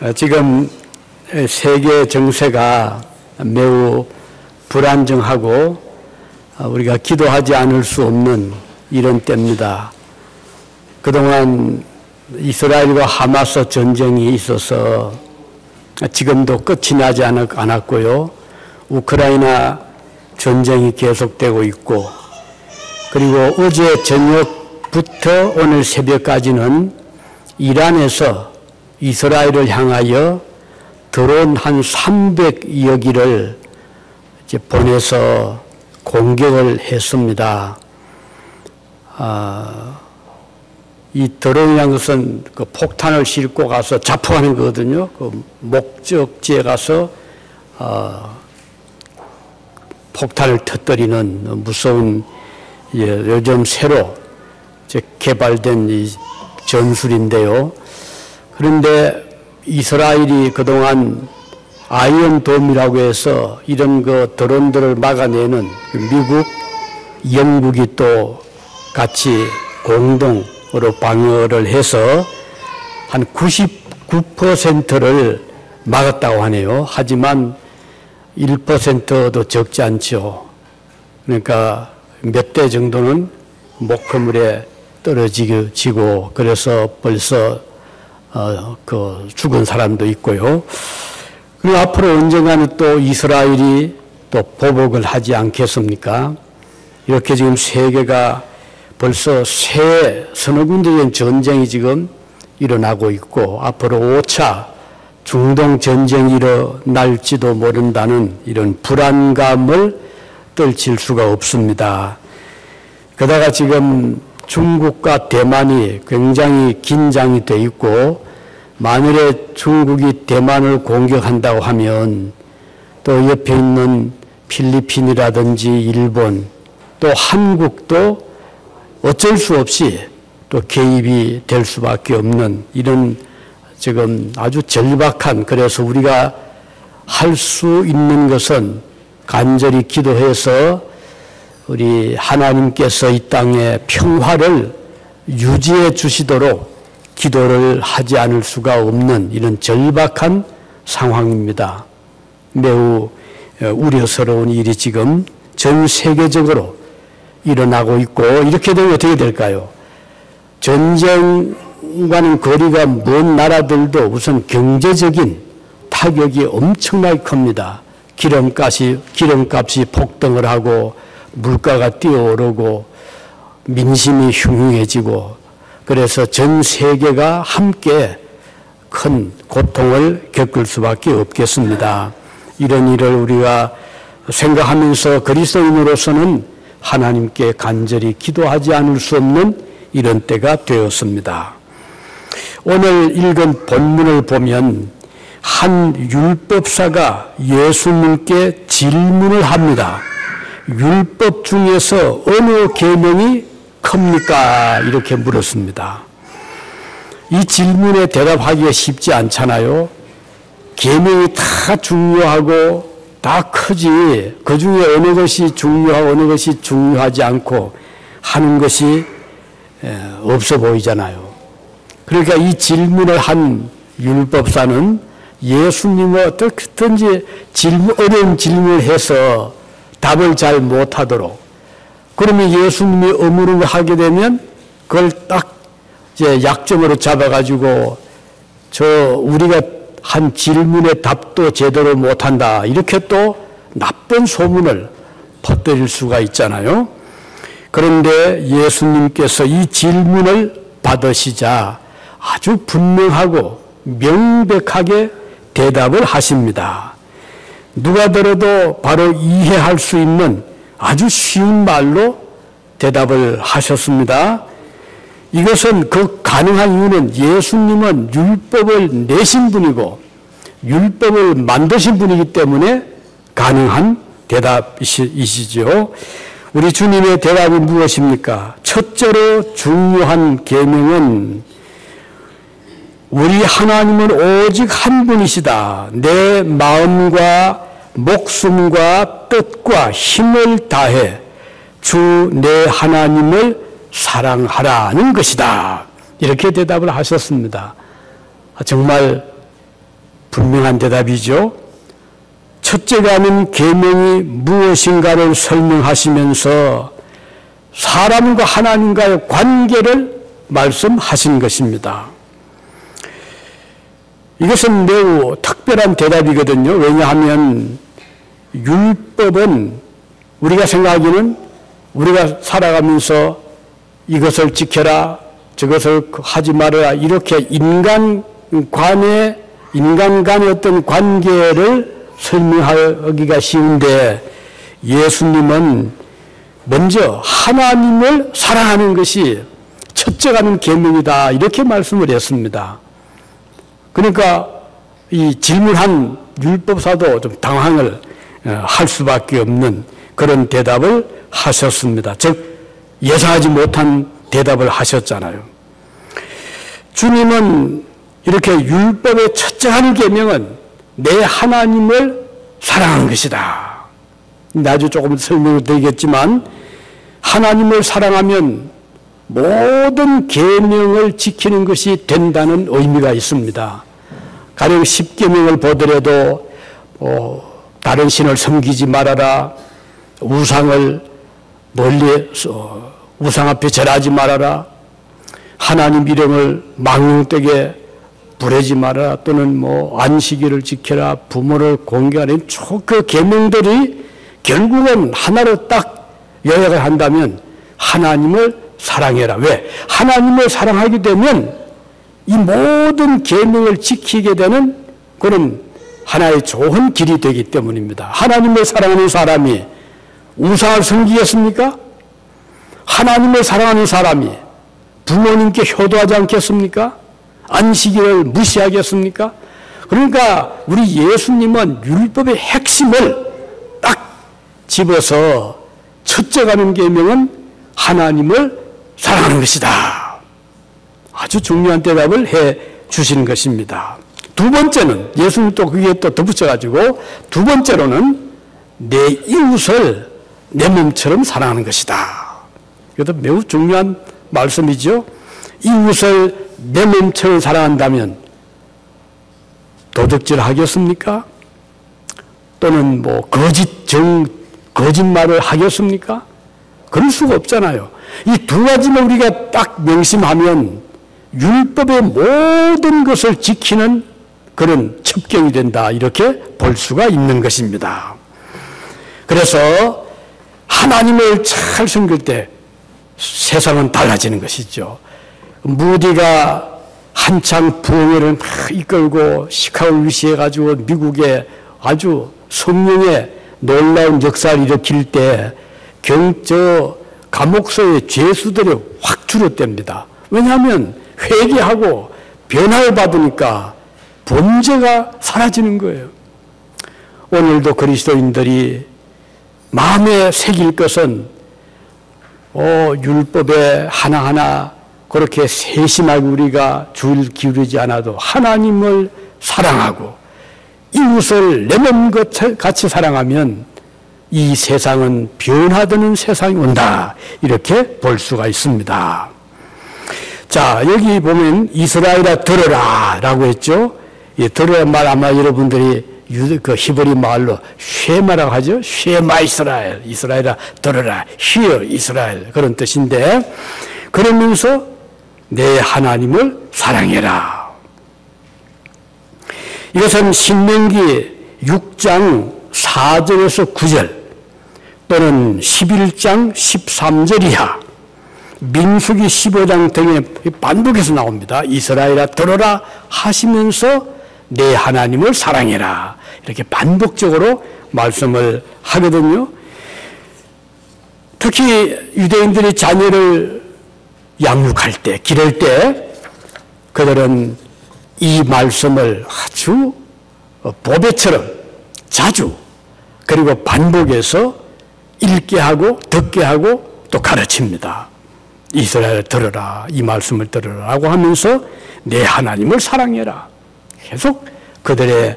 어, 지금 세계 정세가 매우 불안정하고 어, 우리가 기도하지 않을 수 없는 이런 때입니다. 그동안 이스라엘과 하마스 전쟁이 있어서 지금도 끝이 나지 않았고요. 우크라이나 전쟁이 계속되고 있고 그리고 어제 저녁부터 오늘 새벽까지는 이란에서 이스라엘을 향하여 드론 한 300여 기를 보내서 공격을 했습니다. 아, 이 드론이라는 것은 그 폭탄을 싣고 가서 자포하는 거거든요. 그 목적지에 가서 어, 폭탄을 터뜨리는 무서운 예, 요즘 새로 개발된 이 전술인데요. 그런데 이스라엘이 그동안 아이언돔이라고 해서 이런 그 드론들을 막아내는 미국, 영국이 또 같이 공동으로 방어를 해서 한 99%를 막았다고 하네요. 하지만 1%도 적지 않죠. 그러니까 몇 대 정도는 목표물에 떨어지고 그래서 벌써 어, 그 죽은 사람도 있고요. 그리고 앞으로 언젠가는 또 이스라엘이 또 보복을 하지 않겠습니까? 이렇게 지금 세계가 벌써 새 서너 군데의 전쟁이 지금 일어나고 있고 앞으로 5차 중동 전쟁이 일어날지도 모른다는 이런 불안감을 떨칠 수가 없습니다. 게다가 지금 중국과 대만이 굉장히 긴장이 돼 있고 만일에 중국이 대만을 공격한다고 하면 또 옆에 있는 필리핀이라든지 일본 또 한국도 어쩔 수 없이 또 개입이 될 수밖에 없는 이런 지금 아주 절박한 그래서 우리가 할 수 있는 것은 간절히 기도해서 우리 하나님께서 이 땅에 평화를 유지해 주시도록 기도를 하지 않을 수가 없는 이런 절박한 상황입니다. 매우 우려스러운 일이 지금 전 세계적으로 일어나고 있고 이렇게 되면 어떻게 될까요? 전쟁과는 거리가 먼 나라들도 우선 경제적인 타격이 엄청나게 큽니다. 기름값이, 기름값이 폭등을 하고 물가가 뛰어오르고 민심이 흉흉해지고 그래서 전 세계가 함께 큰 고통을 겪을 수밖에 없겠습니다. 이런 일을 우리가 생각하면서 그리스도인으로서는 하나님께 간절히 기도하지 않을 수 없는 이런 때가 되었습니다. 오늘 읽은 본문을 보면 한 율법사가 예수님께 질문을 합니다. 율법 중에서 어느 계명이 큽니까? 이렇게 물었습니다. 이 질문에 대답하기가 쉽지 않잖아요. 계명이 다 중요하고 다 크지. 그 중에 어느 것이 중요하고 어느 것이 중요하지 않고 하는 것이 없어 보이잖아요. 그러니까 이 질문을 한 율법사는 예수님을 어떻든지 질문, 어려운 질문을 해서 답을 잘 못하도록 그러면 예수님이 의무를 하게 되면 그걸 딱 이제 약점으로 잡아가지고 저 우리가 한 질문의 답도 제대로 못한다 이렇게 또 나쁜 소문을 퍼뜨릴 수가 있잖아요. 그런데 예수님께서 이 질문을 받으시자 아주 분명하고 명백하게 대답을 하십니다. 누가 들어도 바로 이해할 수 있는 아주 쉬운 말로 대답을 하셨습니다. 이것은 그 가능한 이유는 예수님은 율법을 내신 분이고 율법을 만드신 분이기 때문에 가능한 대답이시죠. 우리 주님의 대답이 무엇입니까? 첫째로 중요한 계명은 우리 하나님은 오직 한 분이시다. 내 마음과 목숨과 뜻과 힘을 다해 주 내 하나님을 사랑하라는 것이다. 이렇게 대답을 하셨습니다. 정말 분명한 대답이죠. 첫째가 하는 계명이 무엇인가를 설명하시면서 사람과 하나님과의 관계를 말씀하신 것입니다. 이것은 매우 특별한 대답이거든요. 왜냐하면 율법은 우리가 생각하기는 우리가 살아가면서 이것을 지켜라, 저것을 하지 말아라, 이렇게 인간 간의, 인간 간의 어떤 관계를 설명하기가 쉬운데 예수님은 먼저 하나님을 사랑하는 것이 첫째 가는 계명이다 이렇게 말씀을 했습니다. 그러니까 이 질문한 율법사도 좀 당황을 어, 할 수밖에 없는 그런 대답을 하셨습니다. 즉 예상하지 못한 대답을 하셨잖아요. 주님은 이렇게 율법의 첫째 한 계명은 내 하나님을 사랑하는 것이다. 나중 조금 설명을 드리겠지만 하나님을 사랑하면 모든 계명을 지키는 것이 된다는 의미가 있습니다. 가령 십계명을 보더라도 어, 다른 신을 섬기지 말아라, 우상을 멀리 우상 앞에 절하지 말아라, 하나님 이름을 망령되게 부르지 마라 또는 뭐 안식일을 지켜라 부모를 공개하는 그 계명들이 결국은 하나로 딱 요약을 한다면 하나님을 사랑해라. 왜? 하나님을 사랑하게 되면 이 모든 계명을 지키게 되는 그런 하나의 좋은 길이 되기 때문입니다. 하나님을 사랑하는 사람이 우상을 섬기겠습니까? 하나님을 사랑하는 사람이 부모님께 효도하지 않겠습니까? 안식일을 무시하겠습니까? 그러니까 우리 예수님은 율법의 핵심을 딱 집어서 첫째 가는 계명은 하나님을 사랑하는 것이다. 아주 중요한 대답을 해 주시는 것입니다. 두 번째는 예수님 또 그게 또 덧붙여가지고 두 번째로는 내 이웃을 내 몸처럼 사랑하는 것이다. 이것도 매우 중요한 말씀이죠. 이웃을 내 몸처럼 사랑한다면 도둑질 하겠습니까? 또는 뭐 거짓 정 거짓말을 하겠습니까? 그럴 수가 없잖아요. 이 두 가지만 우리가 딱 명심하면 율법의 모든 것을 지키는 그런 첩경이 된다. 이렇게 볼 수가 있는 것입니다. 그래서 하나님을 잘 섬길 때 세상은 달라지는 것이죠. 무디가 한창 부흥회를 막 이끌고 시카고를 위시해가지고 미국에 아주 성령의 놀라운 역사를 일으킬 때 경, 저, 감옥소의 죄수들이 확 줄었답니다. 왜냐하면 회개하고 변화를 받으니까 범죄가 사라지는 거예요. 오늘도 그리스도인들이 마음에 새길 것은 어, 율법에 하나하나 그렇게 세심하게 우리가 주를 기울이지 않아도 하나님을 사랑하고 이웃을 내 몸 같이 사랑하면 이 세상은 변화되는 세상이 온다. 이렇게 볼 수가 있습니다. 자, 여기 보면 이스라엘아 들어라 라고 했죠. 이 들어라 말 아마 여러분들이 그 히브리 말로 쉐마라고 하죠. 쉐마 이스라엘. 이스라엘아 들어라. 히어 이스라엘. 그런 뜻인데 그러면서 내 하나님을 사랑해라. 이것은 신명기 6장 4절에서 9절 또는 11장 13절 이하 민수기 15장 등에 반복해서 나옵니다. 이스라엘아 들어라 하시면서 내 하나님을 사랑해라. 이렇게 반복적으로 말씀을 하거든요. 특히 유대인들이 자녀를 양육할 때, 기를 때, 그들은 이 말씀을 아주 보배처럼 자주 그리고 반복해서 읽게 하고 듣게 하고 또 가르칩니다. 이스라엘 들어라 이 말씀을 들으라고 하면서 내 하나님을 사랑해라. 계속 그들의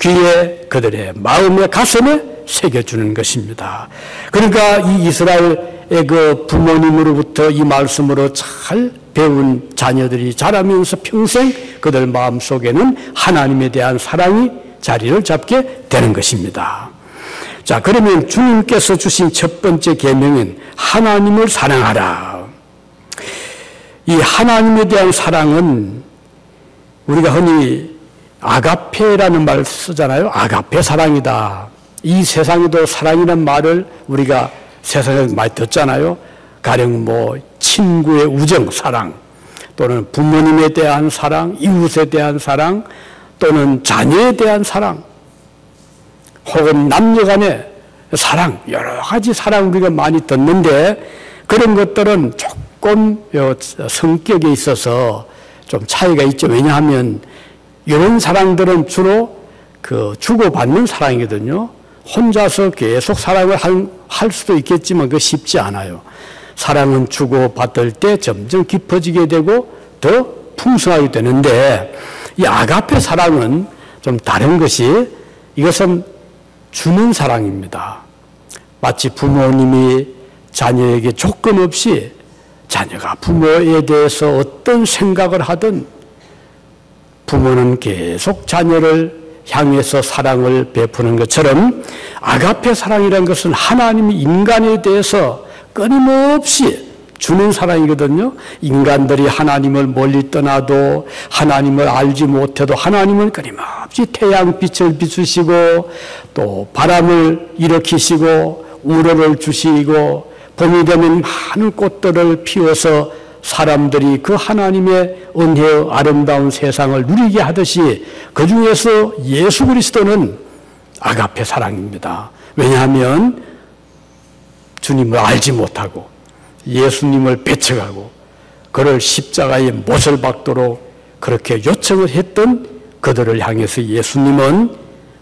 귀에 그들의 마음의 가슴에 새겨주는 것입니다. 그러니까 이 이스라엘 그 부모님으로부터 이 말씀으로 잘 배운 자녀들이 자라면서 평생 그들 마음속에는 하나님에 대한 사랑이 자리를 잡게 되는 것입니다. 자, 그러면 주님께서 주신 첫 번째 계명은 하나님을 사랑하라. 이 하나님에 대한 사랑은 우리가 흔히 아가페라는 말 쓰잖아요. 아가페 사랑이다. 이 세상에도 사랑이라는 말을 우리가 세상에 많이 듣잖아요. 가령 뭐 친구의 우정, 사랑, 또는 부모님에 대한 사랑, 이웃에 대한 사랑, 또는 자녀에 대한 사랑, 혹은 남녀 간의 사랑, 여러 가지 사랑 우리가 많이 듣는데 그런 것들은 조금 성격에 있어서 좀 차이가 있죠. 왜냐하면 이런 사랑들은 주로 그 주고받는 사랑이거든요. 혼자서 계속 사랑을 할 수도 있겠지만 그 쉽지 않아요. 사랑은 주고받을 때 점점 깊어지게 되고 더 풍성하게 되는데 이 아가페 사랑은 좀 다른 것이 이것은 주는 사랑입니다. 마치 부모님이 자녀에게 조건 없이 자녀가 부모에 대해서 어떤 생각을 하든 부모는 계속 자녀를 향해서 사랑을 베푸는 것처럼 아가페 사랑이라는 것은 하나님이 인간에 대해서 끊임없이 주는 사랑이거든요. 인간들이 하나님을 멀리 떠나도 하나님을 알지 못해도 하나님은 끊임없이 태양빛을 비추시고 또 바람을 일으키시고 우로를 주시고 봄이 되면 많은 꽃들을 피워서 사람들이 그 하나님의 은혜의 아름다운 세상을 누리게 하듯이 그 중에서 예수 그리스도는 아가페 사랑입니다. 왜냐하면 주님을 알지 못하고 예수님을 배척하고 그를 십자가에 못을 박도록 그렇게 요청을 했던 그들을 향해서 예수님은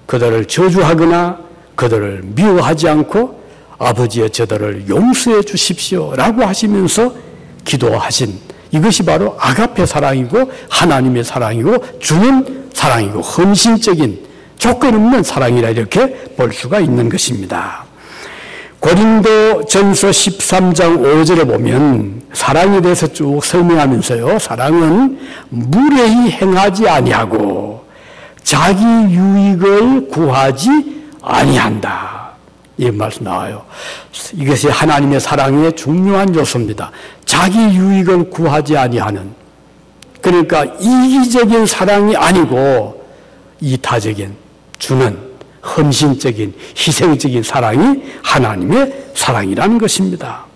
그들을 저주하거나 그들을 미워하지 않고 아버지의 저들을 용서해 주십시오 라고 하시면서 기도하신 이것이 바로 아가페 사랑이고 하나님의 사랑이고 주는 사랑이고 헌신적인 조건 없는 사랑이라 이렇게 볼 수가 있는 것입니다. 고린도 전서 13장 5절에 보면 사랑에 대해서 쭉 설명하면서요. 사랑은 무례히 행하지 아니하고 자기 유익을 구하지 아니한다. 이 말씀 나와요. 이것이 하나님의 사랑의 중요한 요소입니다. 자기 유익을 구하지 아니하는 그러니까 이기적인 사랑이 아니고 이타적인 주는 헌신적인 희생적인 사랑이 하나님의 사랑이라는 것입니다.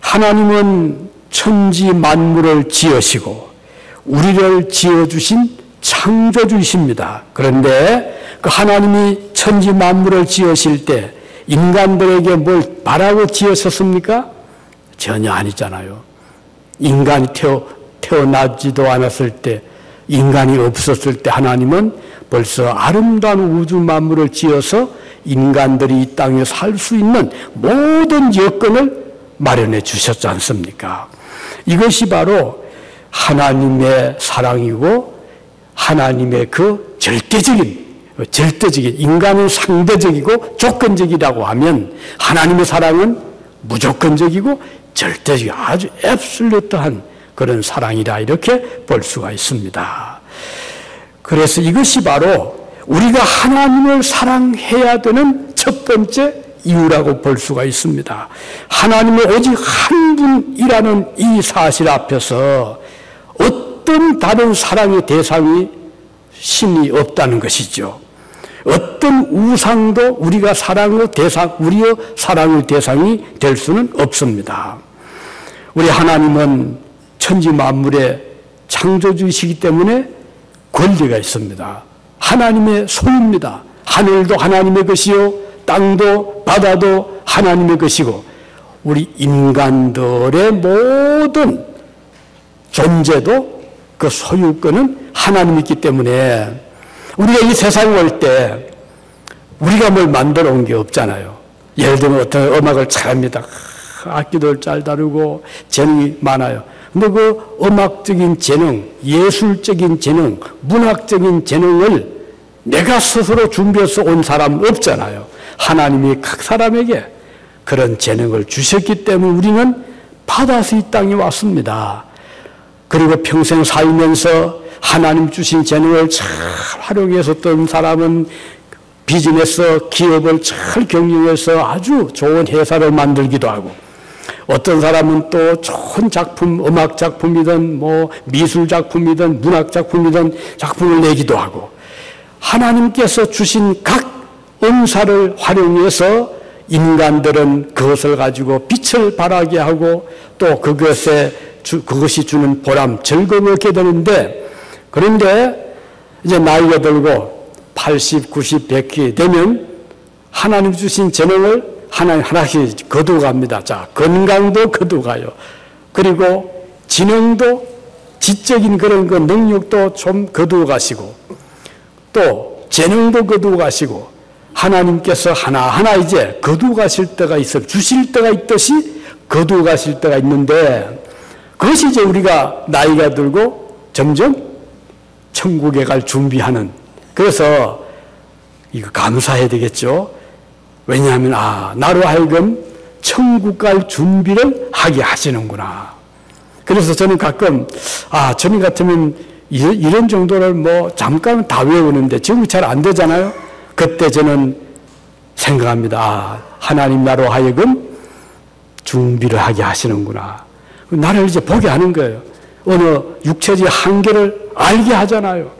하나님은 천지 만물을 지으시고 우리를 지어 주신 창조주이십니다. 그런데 그 하나님이 천지 만물을 지으실 때 인간들에게 뭘 바라고 지으셨습니까? 전혀 아니잖아요. 인간이 태어, 태어나지도 않았을 때, 인간이 없었을 때 하나님은 벌써 아름다운 우주 만물을 지어서 인간들이 이 땅에 살 수 있는 모든 여건을 마련해 주셨지 않습니까? 이것이 바로 하나님의 사랑이고 하나님의 그 절대적인 절대적인 인간은 상대적이고 조건적이라고 하면 하나님의 사랑은 무조건적이고 절대적인 아주 앱슬루트한 그런 사랑이라 이렇게 볼 수가 있습니다. 그래서 이것이 바로 우리가 하나님을 사랑해야 되는 첫 번째 이유라고 볼 수가 있습니다. 하나님은 오직 한 분이라는 이 사실 앞에서 어떤 다른 사랑의 대상이 신이 없다는 것이죠. 어떤 우상도 우리가 사랑의 대상, 우리의 사랑의 대상이 될 수는 없습니다. 우리 하나님은 천지 만물의 창조주이시기 때문에 권리가 있습니다. 하나님의 소유입니다. 하늘도 하나님의 것이요, 땅도 바다도 하나님의 것이고, 우리 인간들의 모든 존재도 그 소유권은 하나님이기 때문에 우리가 이 세상에 올 때 우리가 뭘 만들어 온 게 없잖아요. 예를 들면 어떤 음악을 잘합니다. 악기도 잘 다루고 재능이 많아요. 근데 그 음악적인 재능, 예술적인 재능, 문학적인 재능을 내가 스스로 준비해서 온 사람 없잖아요. 하나님이 각 사람에게 그런 재능을 주셨기 때문에 우리는 받아서 이 땅에 왔습니다. 그리고 평생 살면서 하나님 주신 재능을 잘 활용해서 어떤 사람은 비즈니스 기업을 잘 경영해서 아주 좋은 회사를 만들기도 하고 어떤 사람은 또 좋은 작품, 음악 작품이든 뭐 미술 작품이든 문학 작품이든 작품을 내기도 하고 하나님께서 주신 각 은사를 활용해서 인간들은 그것을 가지고 빛을 발하게 하고 또 그것에 주, 그것이 주는 보람, 즐거움을 얻게 되는데 그런데 이제 나이가 들고 80, 90, 100이 되면 하나님 주신 재능을 하나님 하나씩 거두갑니다. 자, 건강도 거두가요. 그리고 지능도 지적인 그런 그 능력도 좀 거두가시고 또 재능도 거두가시고 하나님께서 하나하나 이제 거두가실 때가 있어 주실 때가 있듯이 거두가실 때가 있는데 그것이 이제 우리가 나이가 들고 점점 천국에 갈 준비하는 그래서 이거 감사해야 되겠죠. 왜냐하면 아 나로 하여금 천국 갈 준비를 하게 하시는구나. 그래서 저는 가끔 아 저는 같으면 이런 정도를 뭐 잠깐 다 외우는데 지금 잘 안 되잖아요. 그때 저는 생각합니다. 아 하나님 나로 하여금 준비를 하게 하시는구나. 나를 이제 보게 하는 거예요. 어느 육체의 한계를 알게 하잖아요.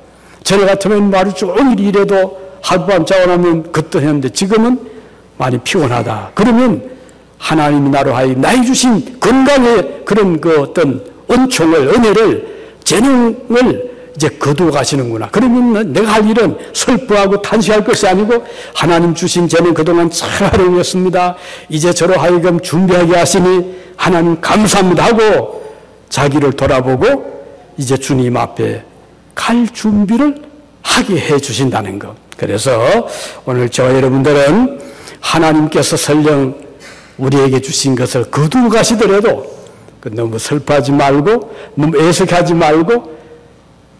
전에 같으면 말이 종일 일해도 하룻밤 자고 나면 그때 했는데 지금은 많이 피곤하다. 그러면 하나님이 나로 하여 나이 주신 건강의 그런 그 어떤 은총을, 은혜를, 재능을 이제 거두어 가시는구나. 그러면 내가 할 일은 슬퍼하고 탄식할 것이 아니고 하나님 주신 재능 그동안 잘 활용했습니다. 이제 저로 하여금 준비하게 하시니 하나님 감사합니다 하고 자기를 돌아보고 이제 주님 앞에 갈 준비를 하게 해 주신다는 것. 그래서 오늘 저와 여러분들은 하나님께서 설령 우리에게 주신 것을 거두고 가시더라도 그 너무 슬퍼하지 말고 너무 애석하지 말고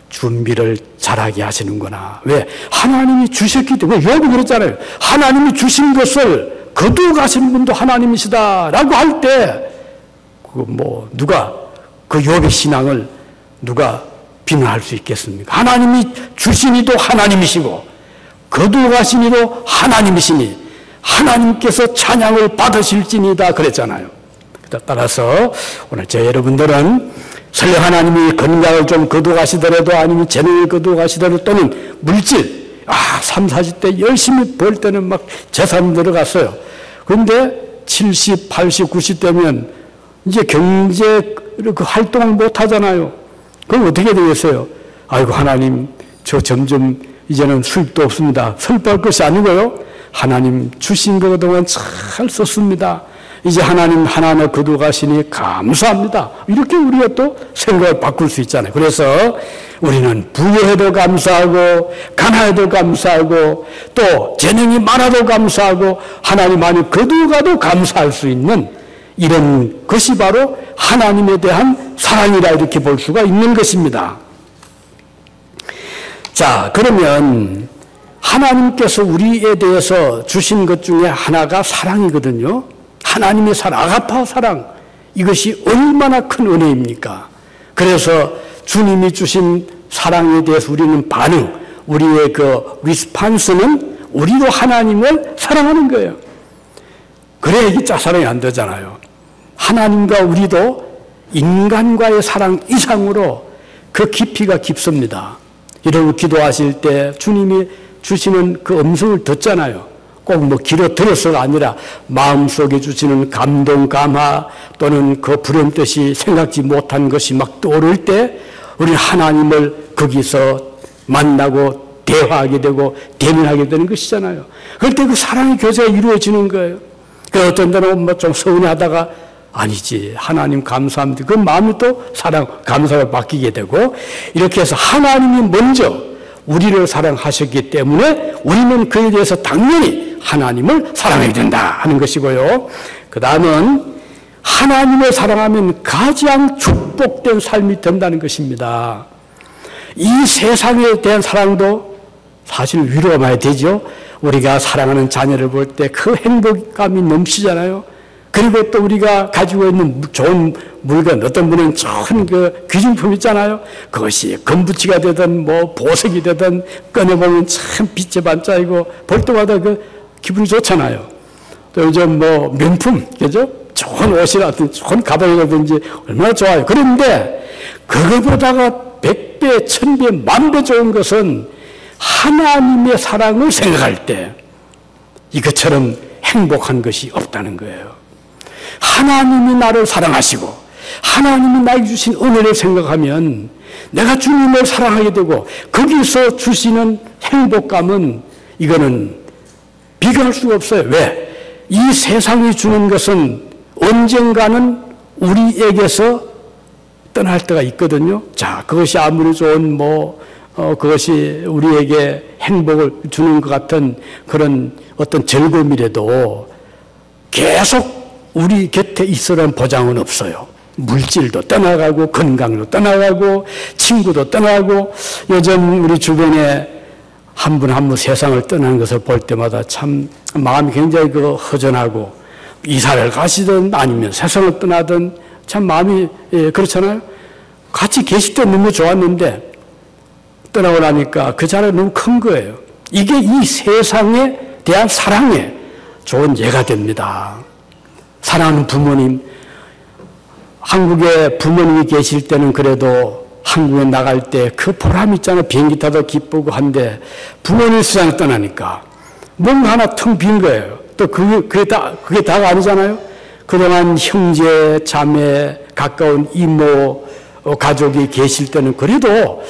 준비를 잘하게 하시는구나. 왜? 하나님이 주셨기 때문에 왜 그랬잖아요. 하나님이 주신 것을 거두어 가시는 분도 하나님이시다라고 할 때 그 뭐 누가 그 욥의 신앙을 누가 비난할 수 있겠습니까? 하나님이 주시니도 하나님이시고 거두어 가시니도 하나님이시니 하나님께서 찬양을 받으실지니다 그랬잖아요. 따라서 오늘 저 여러분들은 설령 하나님이 건강을 좀 거두가시더라도 아니면 재능을 거두가시더라도 또는 물질 아, 3, 40대 열심히 벌 때는 막 재산 들어갔어요. 그런데 70, 80, 90대면 이제 경제 그 활동을 못 하잖아요. 그럼 어떻게 되겠어요? 아이고 하나님 저 점점 이제는 수입도 없습니다. 슬퍼할 것이 아니고요. 하나님 주신 것 그동안 잘 썼습니다. 이제 하나님 하나하나 거두가시니 감사합니다. 이렇게 우리가 또 생각을 바꿀 수 있잖아요. 그래서 우리는 부여해도 감사하고 가난해도 감사하고 또 재능이 많아도 감사하고 하나님 많이 거두가도 감사할 수 있는 이런 것이 바로 하나님에 대한 사랑이라 이렇게 볼 수가 있는 것입니다. 자, 그러면 하나님께서 우리에 대해서 주신 것 중에 하나가 사랑이거든요. 하나님의 사랑, 아가파 사랑. 이것이 얼마나 큰 은혜입니까? 그래서 주님이 주신 사랑에 대해서 우리는 반응, 우리의 그 리스판스는 우리도 하나님을 사랑하는 거예요. 그래야 이게 짜사랑이 안 되잖아요. 하나님과 우리도 인간과의 사랑 이상으로 그 깊이가 깊습니다. 이런 기도하실 때 주님이 주시는 그 음성을 듣잖아요. 꼭뭐 길어 들어서가 아니라 마음속에 주시는 감동, 감화 또는 그 뜻이 생각지 못한 것이 막 떠오를 때 우리 하나님을 거기서 만나고 대화하게 되고 대면하게 되는 것이잖아요. 그럴 때 그 사랑의 교제가 이루어지는 거예요. 그 어떤 때는 뭐좀 서운하다가 아니지. 하나님 감사합니다. 그 마음이 또 사랑, 감사가 바뀌게 되고 이렇게 해서 하나님이 먼저 우리를 사랑하셨기 때문에 우리는 그에 대해서 당연히 하나님을 사랑해야 된다 하는 것이고요. 그 다음은 하나님을 사랑하면 가장 축복된 삶이 된다는 것입니다. 이 세상에 대한 사랑도 사실 위로가 많이 되죠. 우리가 사랑하는 자녀를 볼 때 그 행복감이 넘치잖아요. 그리고 또 우리가 가지고 있는 좋은 물건, 어떤 분은 좋은 그 귀중품 있잖아요. 그것이 금붙이가 되든 뭐 보석이 되든 꺼내보면 참 빛에 반짝이고 볼 때마다 그 기분이 좋잖아요. 또 요즘 뭐 명품, 그죠? 좋은 옷이라든지 좋은 가방이라든지 얼마나 좋아요. 그런데 그거보다가 백 배, 천 배, 만 배 좋은 것은 하나님의 사랑을 생각할 때 이것처럼 행복한 것이 없다는 거예요. 하나님이 나를 사랑하시고 하나님이 나에게 주신 은혜를 생각하면 내가 주님을 사랑하게 되고 거기서 주시는 행복감은 이거는 비교할 수가 없어요. 왜? 이 세상이 주는 것은 언젠가는 우리에게서 떠날 때가 있거든요. 자, 그것이 아무리 좋은 뭐, 어, 그것이 우리에게 행복을 주는 것 같은 그런 어떤 즐거움이라도 계속 우리 곁에 있으라는 보장은 없어요. 물질도 떠나가고 건강도 떠나가고 친구도 떠나고 요즘 우리 주변에 한 분 한 분 세상을 떠나는 것을 볼 때마다 참 마음이 굉장히 그 허전하고 이사를 가시든 아니면 세상을 떠나든 참 마음이 예, 그렇잖아요. 같이 계실 때 너무 좋았는데 떠나고 나니까 그 자리가 너무 큰 거예요. 이게 이 세상에 대한 사랑의 좋은 예가 됩니다. 사랑하는 부모님, 한국에 부모님이 계실 때는 그래도 한국에 나갈 때 그 보람 있잖아요. 비행기 타도 기쁘고 한데 부모님 세상에 떠나니까 뭔가 하나 텅 빈 거예요. 또 그게, 그게 다, 그게 다가 아니잖아요. 그동안 형제, 자매, 가까운 이모, 어, 가족이 계실 때는 그래도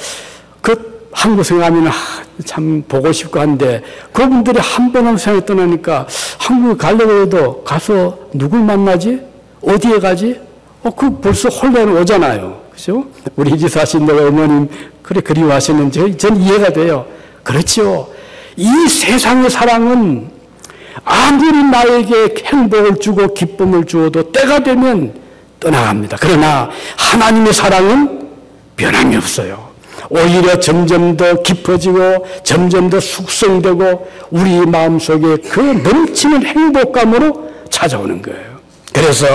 그 한국 생각하면 참 보고 싶고 한데 그분들이 한 번은 생각에 떠나니까 한국에 가려고 해도 가서 누굴 만나지? 어디에 가지? 어, 그 벌써 혼란이 오잖아요. 그죠? 우리 집 사신 너 어머님 그래 그리워하시는지 전 이해가 돼요. 그렇죠. 이 세상의 사랑은 아무리 나에게 행복을 주고 기쁨을 주어도 때가 되면 떠나갑니다. 그러나 하나님의 사랑은 변함이 없어요. 오히려 점점 더 깊어지고 점점 더 숙성되고 우리 마음속에 그 넘치는 행복감으로 찾아오는 거예요. 그래서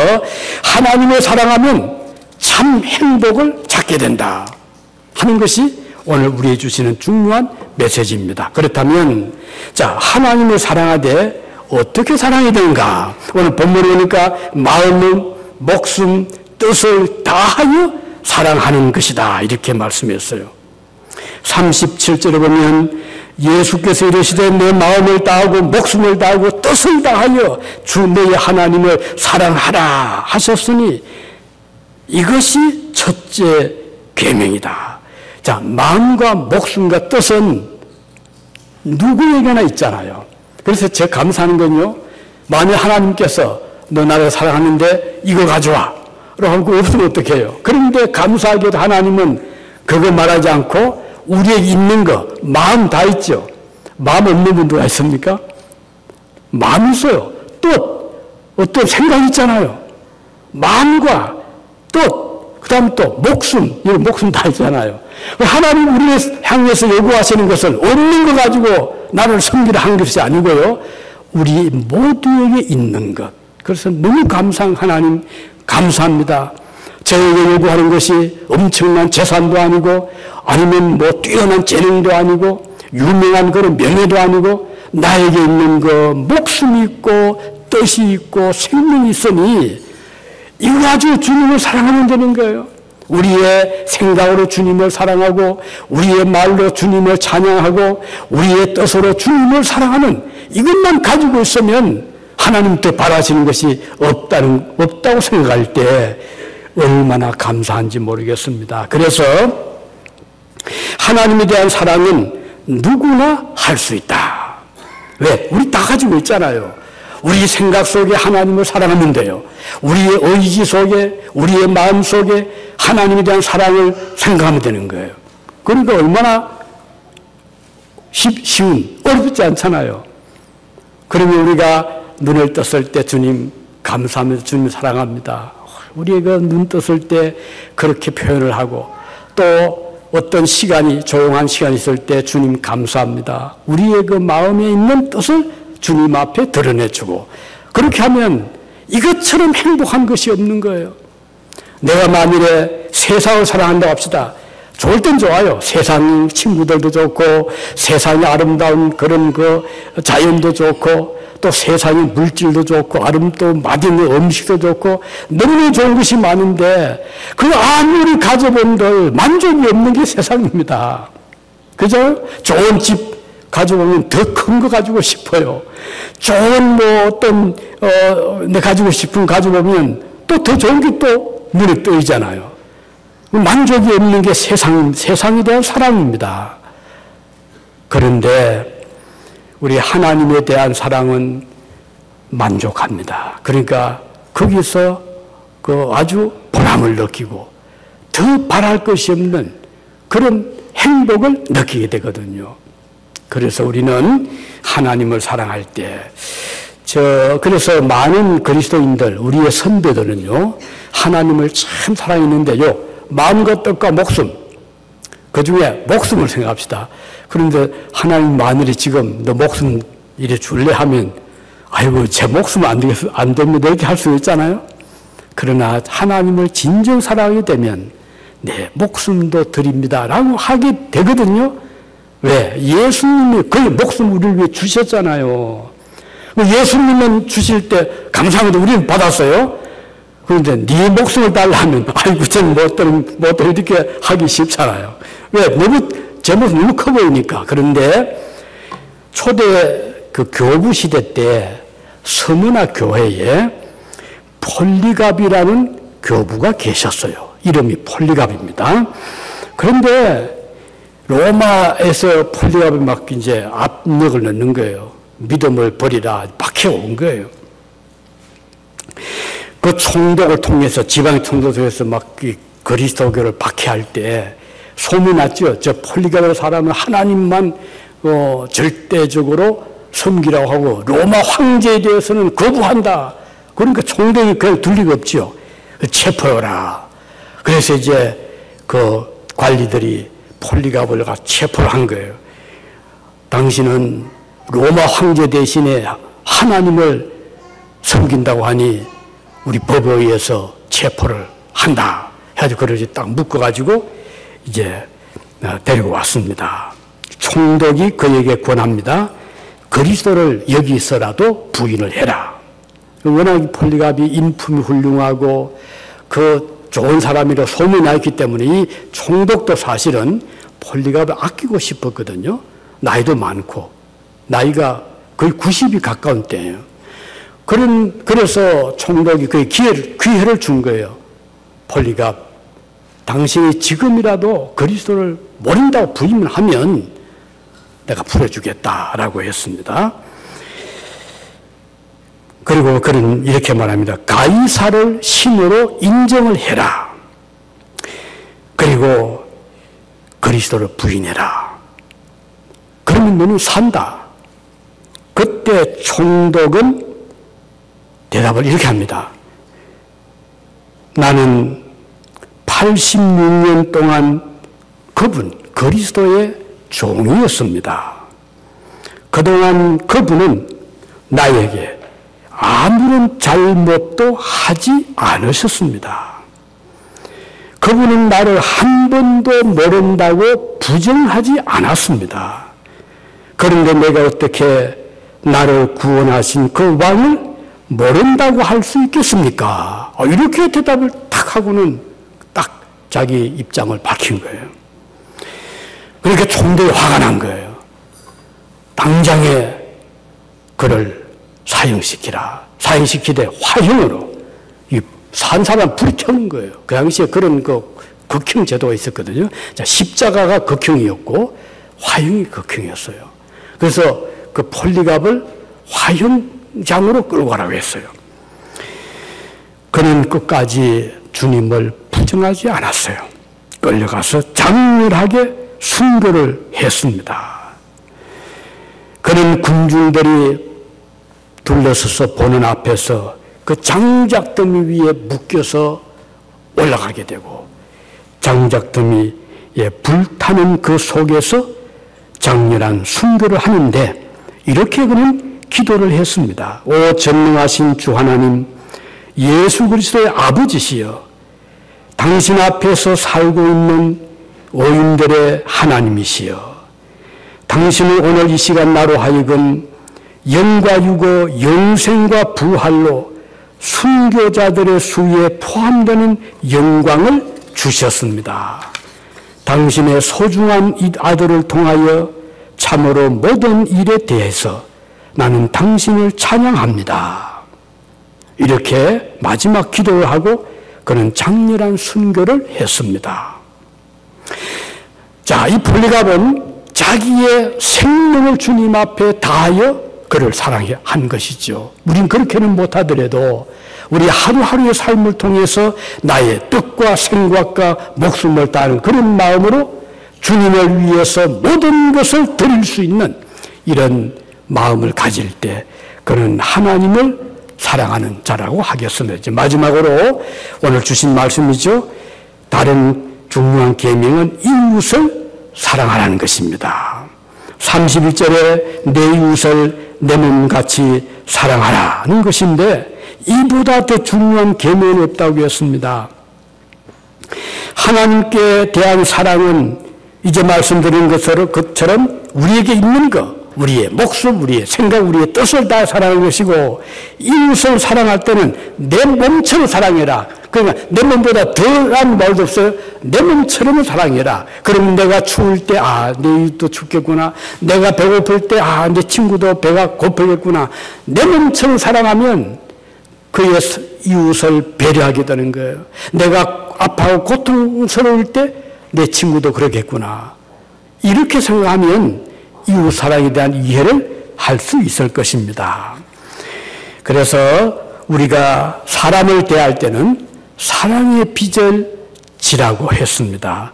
하나님을 사랑하면 참 행복을 찾게 된다 하는 것이 오늘 우리에 주시는 중요한 메시지입니다. 그렇다면 자 하나님을 사랑하되 어떻게 사랑해야 되는가? 오늘 본문에 보니까 마음은 목숨 뜻을 다하여 사랑하는 것이다 이렇게 말씀했어요. 37절에 보면 예수께서 이르시되 내 마음을 다하고 목숨을 다하고 뜻을 다하여 주 너의 하나님을 사랑하라 하셨으니 이것이 첫째 계명이다. 자, 마음과 목숨과 뜻은 누구에게나 있잖아요. 그래서 제가 감사하는 건요. 만약 하나님께서 너 나를 사랑하는데 이거 가져와. 라고 없으면 어떡해요. 그런데 감사하게도 하나님은 그거 말하지 않고 우리에게 있는 거, 마음 다 있죠. 마음 없는 분 누가 있습니까? 마음 있어요. 또 어떤 생각 있잖아요. 마음과 또, 그 다음 또 목숨, 이거 목숨 다 있잖아요. 하나님 우리를 향해서 요구하시는 것을 없는 거 가지고 나를 섬기라 한 것이 아니고요. 우리 모두에게 있는 것. 그래서 너무 감사한 하나님, 감사합니다. 저에게 요구하는 것이 엄청난 재산도 아니고 아니면 뭐 뛰어난 재능도 아니고 유명한 그런 명예도 아니고 나에게 있는 거 목숨이 있고 뜻이 있고 생명이 있으니 이거 가지고 주님을 사랑하면 되는 거예요. 우리의 생각으로 주님을 사랑하고 우리의 말로 주님을 찬양하고 우리의 뜻으로 주님을 사랑하는 이것만 가지고 있으면 하나님께 바라시는 것이 없다는 없다고 생각할 때 얼마나 감사한지 모르겠습니다. 그래서 하나님에 대한 사랑은 누구나 할 수 있다. 왜? 우리 다 가지고 있잖아요. 우리 생각 속에 하나님을 사랑하면 돼요. 우리의 의지 속에, 우리의 마음 속에 하나님에 대한 사랑을 생각하면 되는 거예요. 그러니까 얼마나 쉬운, 어렵지 않잖아요. 그러면 우리가 눈을 떴을 때 주님 감사하면서 주님 사랑합니다. 우리가 눈 떴을 때 그렇게 표현을 하고 또 어떤 시간이 조용한 시간이 있을 때 주님 감사합니다. 우리의 그 마음에 있는 뜻을 주님 앞에 드러내주고 그렇게 하면 이것처럼 행복한 것이 없는 거예요. 내가 만일에 세상을 사랑한다고 합시다. 좋을 땐 좋아요. 세상 친구들도 좋고, 세상의 아름다운 그런 그 자연도 좋고, 또 세상의 물질도 좋고, 아름또 맛있는 음식도 좋고, 너무나 좋은 것이 많은데, 그 아무리 가져본들 만족이 없는 게 세상입니다. 그죠? 좋은 집 가져보면 더 큰 거 가지고 싶어요. 좋은 뭐 어떤, 어, 내 가지고 싶은 가져보면 또 더 좋은 게 또 눈에 떠이잖아요. 만족이 없는 게 세상, 세상에 대한 사랑입니다. 그런데 우리 하나님에 대한 사랑은 만족합니다. 그러니까 거기서 그 아주 보람을 느끼고 더 바랄 것이 없는 그런 행복을 느끼게 되거든요. 그래서 우리는 하나님을 사랑할 때, 저, 그래서 많은 그리스도인들, 우리의 선배들은요, 하나님을 참 사랑했는데요, 마음과 뜻과 목숨, 그 중에 목숨을 생각합시다. 그런데 하나님 마늘이 지금 너 목숨 이래 줄래 하면, 아이고, 제 목숨 안 되겠어, 안 됩니다. 이렇게 할 수 있잖아요. 그러나 하나님을 진정 사랑하게 되면, 네, 목숨도 드립니다. 라고 하게 되거든요. 왜? 예수님이 거의 목숨 우리를 위해 주셨잖아요. 예수님은 주실 때 감사합니다. 우리는 받았어요. 그런데 네 목숨을 달라면 아이고 저는 뭐 어떤 뭐 이렇게 하기 쉽잖아요. 왜 너무 제 모습 너무 커 보이니까. 그런데 초대 그 교부 시대 때 서머나 교회에 폴리갑이라는 교부가 계셨어요. 이름이 폴리갑입니다. 그런데 로마에서 폴리갑이 막 이제 압력을 넣는 거예요. 믿음을 버리라 박혀온 거예요. 그 총독을 통해서 지방 총독에서 막 그리스도교를 박해할 때 소문났죠. 저 폴리가로 사람은 하나님만 어, 절대적으로 섬기라고 하고 로마 황제에 대해서는 거부한다. 그러니까 총독이 그걸 둘 리가 없죠. 체포해라. 그래서 이제 그 관리들이 폴리갑을 체포를 한 거예요. 당신은 로마 황제 대신에 하나님을 섬긴다고 하니 우리 법에 의해서 체포를 한다. 해가지고 그러지 딱 묶어가지고 이제 어, 데리고 왔습니다. 총독이 그에게 권합니다. 그리스도를 여기 있어라도 부인을 해라. 워낙 폴리갑이 인품이 훌륭하고 그 좋은 사람이라 소문이 나 있기 때문에 이 총독도 사실은 폴리갑을 아끼고 싶었거든요. 나이도 많고 나이가 거의 90이 가까운 때예요. 그런, 그래서 총독이 그 기회를, 기회를 준 거예요. 폴리갑. 당신이 지금이라도 그리스도를 모른다고 부임을 하면 내가 풀어주겠다라고 했습니다. 그리고 그는 이렇게 말합니다. 가이사를 신으로 인정을 해라. 그리고 그리스도를 부인해라. 그러면 너는 산다. 그때 총독은 대답을 이렇게 합니다. 나는 86년 동안 그분, 그리스도의 종이었습니다. 그동안 그분은 나에게 아무런 잘못도 하지 않으셨습니다. 그분은 나를 한 번도 모른다고 부정하지 않았습니다. 그런데 내가 어떻게 나를 구원하신 그 왕을 모른다고 할 수 있겠습니까? 어, 이렇게 대답을 탁 하고는 딱 자기 입장을 밝힌 거예요. 그러니까 총독이 화가 난 거예요. 당장에 그를 사형시키라. 사형시키되 화형으로 산 사람 불태우는 거예요. 그 당시에 그런 그 극형 제도가 있었거든요. 자, 십자가가 극형이었고 화형이 극형이었어요. 그래서 그 폴리갑을 화형 장으로 끌고 가라고 했어요. 그는 끝까지 주님을 부정하지 않았어요. 끌려가서 장렬하게 순교를 했습니다. 그는 군중들이 둘러서서 보는 앞에서 그 장작더미 위에 묶여서 올라가게 되고 장작더미에 불타는 그 속에서 장렬한 순교를 하는데 이렇게 그는 기도를 했습니다. 오 전능하신 주 하나님, 예수 그리스도의 아버지시여 당신 앞에서 살고 있는 오인들의 하나님이시여 당신은 오늘 이 시간 나로 하여금 영과 유고 영생과 부활로 순교자들의 수에 포함되는 영광을 주셨습니다. 당신의 소중한 아들을 통하여 참으로 모든 일에 대해서 나는 당신을 찬양합니다. 이렇게 마지막 기도를 하고 그는 장렬한 순교를 했습니다. 자, 이 폴리갑은 자기의 생명을 주님 앞에 다하여 그를 사랑한 것이죠. 우린 그렇게는 못하더라도 우리 하루하루의 삶을 통해서 나의 뜻과 생각과 목숨을 다하는 그런 마음으로 주님을 위해서 모든 것을 드릴 수 있는 이런 마음을 가질 때 그는 하나님을 사랑하는 자라고 하겠습니다. 마지막으로 오늘 주신 말씀이죠. 다른 중요한 계명은 이웃을 사랑하라는 것입니다. 31절에 내 이웃을 내 몸같이 사랑하라는 것인데 이보다 더 중요한 계명이 없다고 했습니다. 하나님께 대한 사랑은 이제 말씀드린 것처럼 우리에게 있는 것, 우리의 목숨, 우리의 생각, 우리의 뜻을 다 사랑하는 것이고 이웃을 사랑할 때는 내 몸처럼 사랑해라. 그러니까 내 몸보다 덜한 말도 없어요. 내 몸처럼 사랑해라. 그러면 내가 추울 때, 아, 내 이웃도 춥겠구나. 내가 배고플 때, 아, 내 친구도 배가 고프겠구나. 내 몸처럼 사랑하면 그의 이웃을 배려하게 되는 거예요. 내가 아파하고 고통스러울 때 내 친구도 그러겠구나. 이렇게 생각하면 이웃 사랑에 대한 이해를 할 수 있을 것입니다. 그래서 우리가 사람을 대할 때는 사랑의 빚을 지라고 했습니다.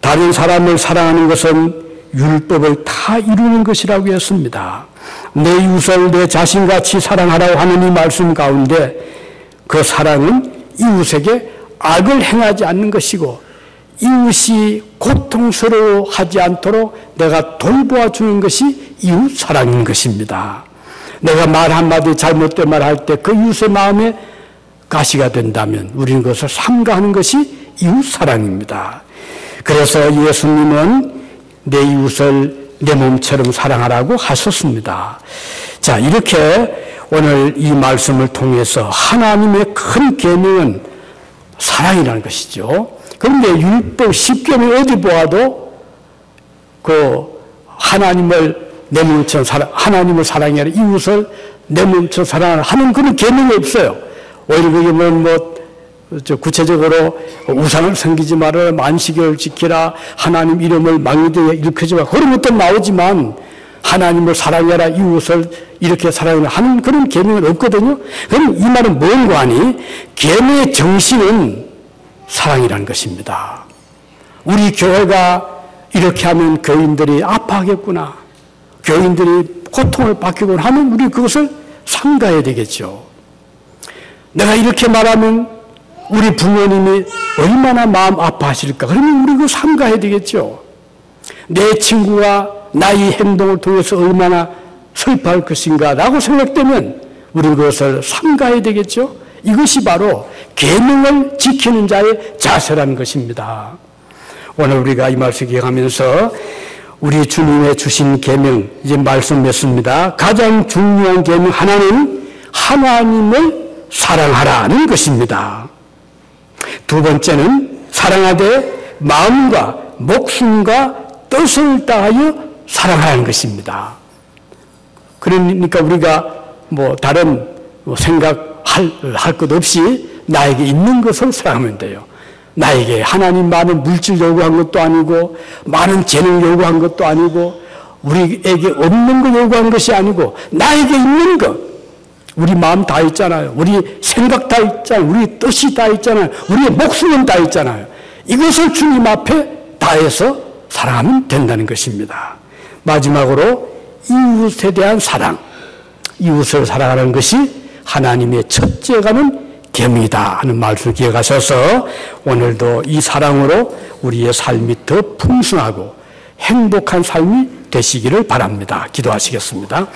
다른 사람을 사랑하는 것은 율법을 다 이루는 것이라고 했습니다. 내 이웃을 내 자신같이 사랑하라고 하는 이 말씀 가운데 그 사랑은 이웃에게 악을 행하지 않는 것이고 이웃이 고통스러워하지 않도록 내가 돌보아 주는 것이 이웃 사랑인 것입니다. 내가 말 한마디 잘못된 말 할 때 그 이웃의 마음에 가시가 된다면 우리는 그것을 삼가하는 것이 이웃 사랑입니다. 그래서 예수님은 내 이웃을 내 몸처럼 사랑하라고 하셨습니다. 자, 이렇게 오늘 이 말씀을 통해서 하나님의 큰 계명은 사랑이라는 것이죠. 그런데 율법 10계명 어디 보아도 그 하나님을 내 몸처럼 사랑, 하나님을 사랑해라. 이웃을 내 몸처럼 사랑하라 하는 그런 계명이 없어요. 오히려 그게 뭐, 뭐, 구체적으로 우상을 섬기지 말아라, 만식을 지키라, 하나님 이름을 망대에 일으키지 마. 그런 것도 나오지만 하나님을 사랑해라, 이웃을 이렇게 사랑해라 하는 그런 계명은 없거든요. 그럼 이 말은 뭔가 하니? 계명의 정신은 사랑이라는 것입니다. 우리 교회가 이렇게 하면 교인들이 아파하겠구나. 교인들이 고통을 받겠구나 하면 우리 그것을 상가해야 되겠죠. 내가 이렇게 말하면 우리 부모님이 얼마나 마음 아파하실까. 그러면 우리 그 삼가해야 되겠죠. 내 친구가 나의 행동을 통해서 얼마나 슬퍼할 것인가 라고 생각되면 우리 그것을 삼가해야 되겠죠. 이것이 바로 계명을 지키는 자의 자세라는 것입니다. 오늘 우리가 이 말씀 기억하면서 우리 주님의 주신 계명 이제 말씀했습니다. 가장 중요한 계명 하나는 하나님을 사랑하라는 것입니다. 두 번째는 사랑하되 마음과 목숨과 뜻을 다하여 사랑하라는 것입니다. 그러니까 우리가 뭐 다른 뭐 생각할 할 것 없이 나에게 있는 것을 사랑하면 돼요. 나에게 하나님 많은 물질 요구한 것도 아니고 많은 재능 요구한 것도 아니고 우리에게 없는 거 요구한 것이 아니고 나에게 있는 것 우리 마음 다 있잖아요. 우리 생각 다 있잖아요. 우리 뜻이 다 있잖아요. 우리의 목숨은 다 있잖아요. 이것을 주님 앞에 다해서 사랑하면 된다는 것입니다. 마지막으로 이웃에 대한 사랑. 이웃을 사랑하는 것이 하나님의 첫째 가는 계명이다 하는 말씀을 기억하셔서 오늘도 이 사랑으로 우리의 삶이 더 풍성하고 행복한 삶이 되시기를 바랍니다. 기도하시겠습니다.